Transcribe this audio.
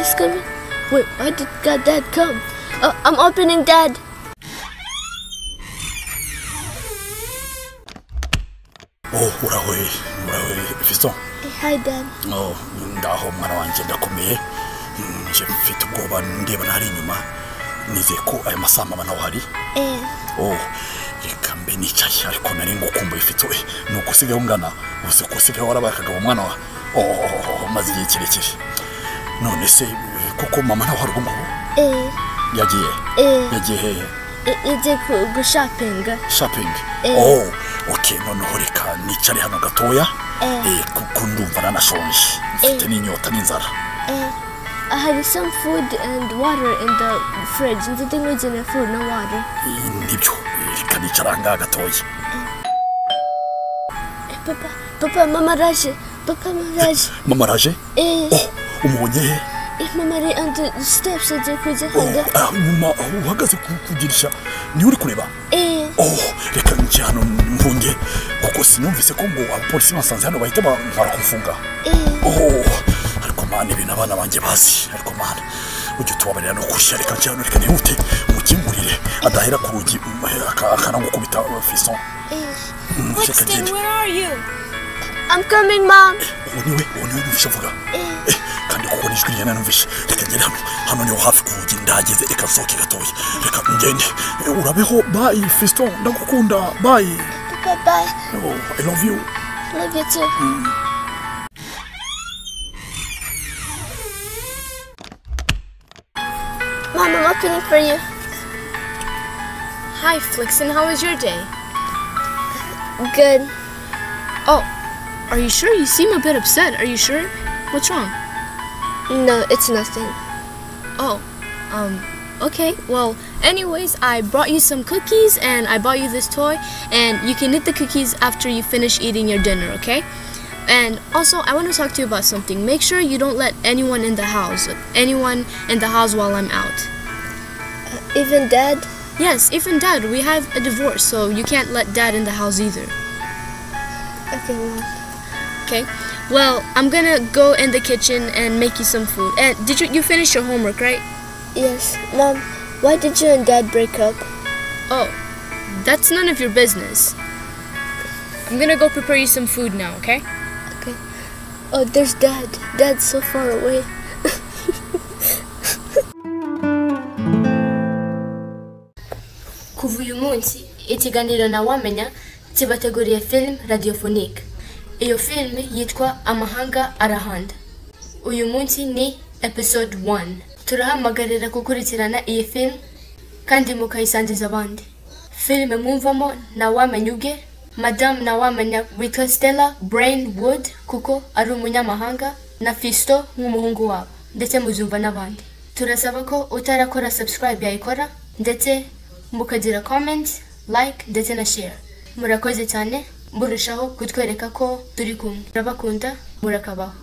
is coming. Wait, why did God Dad come? Oh, I'm opening Dad. oh urahoye urahoye fiston Hi, Dad. oh ndaho mwana wanjye ndakomeye Mm, nje mfite ubwoba ndeba ntari inyuma nizeye ko aya masaha mama nawe hari Eh, oh reka mbe nicaye ariko nari ngukumbuye we ni uko usigaye ungana ubuse ko usigaye warabaye akagabo umwana wa oh maze igihe kirekire none se eh, koko mama nawe hari ubu ngubu eh, yagiye eh. yagiye hehe Yagiye ku- gushapinga. shopping Eh. oh ok noneho reka nicare hano gatoya Eh. eh, kuko ndumva nanashonje mfite Eh. n'inyota n'inzara Eh, I had some food and water in the fridge. In the food, no water. Eh, ni byo Eh, reka nicara ahangaha gatoya Eh, Papa, Papa, Mama Raje. Papa, Mama Raje. mama araje Eh, umuntu eh, mama re and steps agiye kujya oh, hanze ah, mama uhagaze kugirisha niwe uri kureba? Eh. Oh, reka nje hano mpunge kuko sinumvise ko ngo abapolisi basanze hano bahita barakufunga eh. Oh, ariko mani ibintu abana banjye bazi. Ariko mani ujye tubabarira no kushya reka nje hano reka nihute umukingurire adahera ku rugi eh, akanagukubita fison. Hmm, What's that? Where? I'm coming, Mom. uwo niwe uwo niwe numvishe avuga Eh, kandi kuko nijwi rye nanumvishe reka ngende hano hano niho hafi ku rugi ndahageze reka nsohoke gatoya reka ngende Eh, urabeho bayi fiston ndagukunda bayi Papa, bye. oh, i love you Love you too. Mom, I'm opening for you. Hi, Flixen. How was your day? Good. Oh, are you sure? You seem a bit upset. Are you sure? What's wrong? No, it's nothing. Oh, um, okay. Well, anyways, I brought you some cookies and I bought you this toy, and you can eat the cookies after you finish eating your dinner, okay? And also, I want to talk to you about something. Make sure you don't let anyone in the house, anyone in the house while I'm out. Even Dad? Yes, even dad. We have a divorce, so you can't let dad in the house either. Okay, Mom. Okay. Well, I'm gonna go in the kitchen and make you some food. And did you you finish your homework, right? Yes. Mom, why did you and Dad break up? Oh, that's none of your business. I'm gonna go prepare you some food now, okay? Okay. Oh, there's Dad. Dad's so far away. kuva uyu munsi ikiganiro ntawamenya kibateguriye filime radiophonique iyo filime yitwa amahanga arahanda. Uyu munsi ni episode 1 turahamagarira gukurikirana iyi filime kandi mukayisangiza abandi. Filime mwumvamo ntawamenya ubwe madamu ntawamenya witwa stella brain wood kuko ari umunyamahanga na fisto nk'umuhungu wabo ndetse muzumva n'abandi. Turasaba ko utarakora subscribe yayikora ndetse mukagira comment like ndetse na share. Murakoze cyane. Murushaho kutwereka ko turi kumwe. Turabakunda murakabaho.